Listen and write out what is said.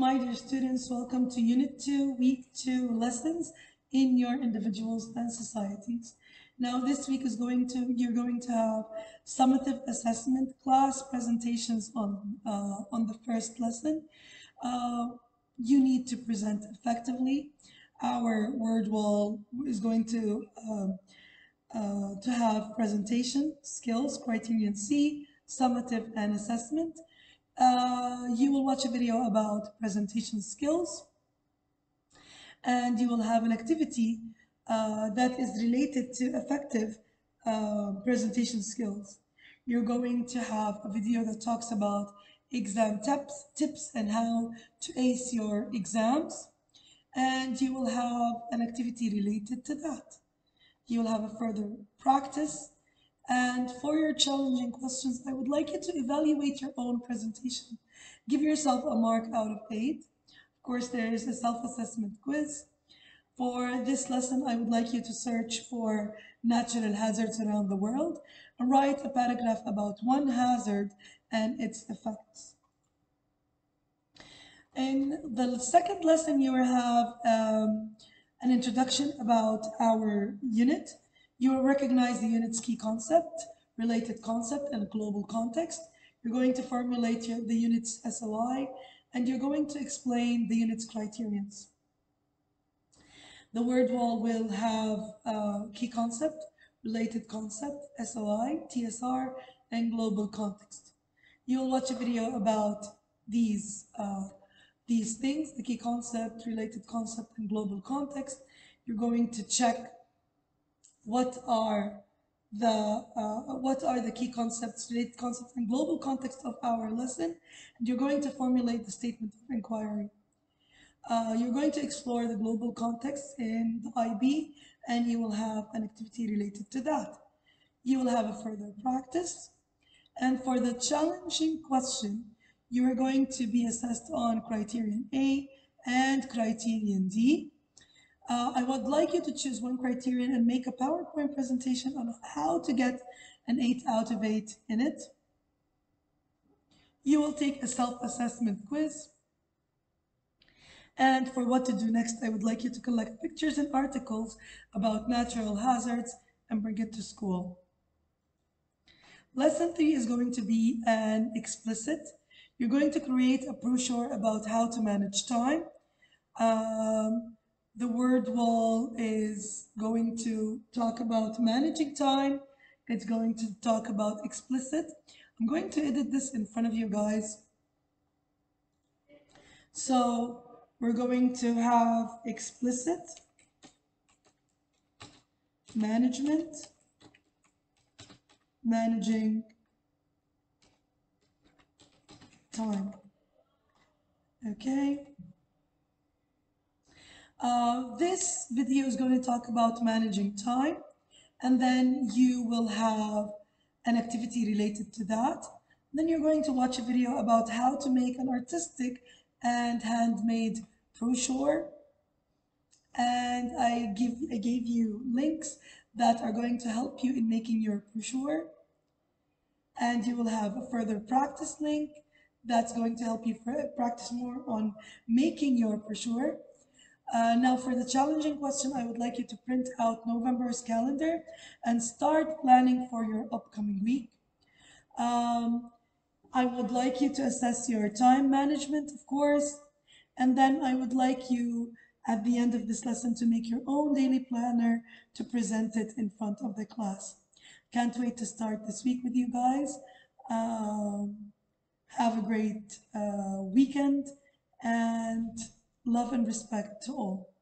My dear students, welcome to Unit 2, Week 2 lessons in your individuals and societies. Now this week is going to, you're going to have summative assessment class presentations on, uh, on the first lesson. Uh, you need to present effectively. Our word wall is going to, uh, uh, to have presentation, skills, criterion C, summative and assessment. Uh, you will watch a video about presentation skills and you will have an activity uh, that is related to effective uh, presentation skills. You're going to have a video that talks about exam tips, tips and how to ace your exams. And you will have an activity related to that. You will have a further practice. And for your challenging questions, I would like you to evaluate your own presentation. Give yourself a mark out of eight. Of course, there is a self-assessment quiz. For this lesson, I would like you to search for natural hazards around the world and write a paragraph about one hazard and its effects. In the second lesson, you will have um, an introduction about our unit. You will recognize the unit's key concept, related concept, and global context. You're going to formulate your, the unit's SOI, and you're going to explain the unit's criterions. The word wall will have uh, key concept, related concept, SOI, TSR, and global context. You'll watch a video about these, uh, these things, the key concept, related concept, and global context. You're going to check what are the uh, what are the key concepts, related concepts, and global context of our lesson, and you're going to formulate the statement of inquiry. Uh, you're going to explore the global context in the IB and you will have an activity related to that. You will have a further practice. And for the challenging question, you are going to be assessed on criterion A and criterion D. Uh, I would like you to choose one criterion and make a PowerPoint presentation on how to get an 8 out of 8 in it. You will take a self-assessment quiz. And for what to do next, I would like you to collect pictures and articles about natural hazards and bring it to school. Lesson three is going to be an explicit. You're going to create a brochure about how to manage time. Um, the word wall is going to talk about managing time. It's going to talk about explicit. I'm going to edit this in front of you guys. So we're going to have explicit management, managing time. Okay. Uh, this video is going to talk about managing time and then you will have an activity related to that. Then you're going to watch a video about how to make an artistic and handmade brochure. And I give I gave you links that are going to help you in making your brochure. And you will have a further practice link that's going to help you practice more on making your brochure. Uh, now for the challenging question, I would like you to print out November's calendar and start planning for your upcoming week. Um, I would like you to assess your time management, of course, and then I would like you at the end of this lesson to make your own daily planner to present it in front of the class. Can't wait to start this week with you guys. Um, have a great uh, weekend and love and respect to all.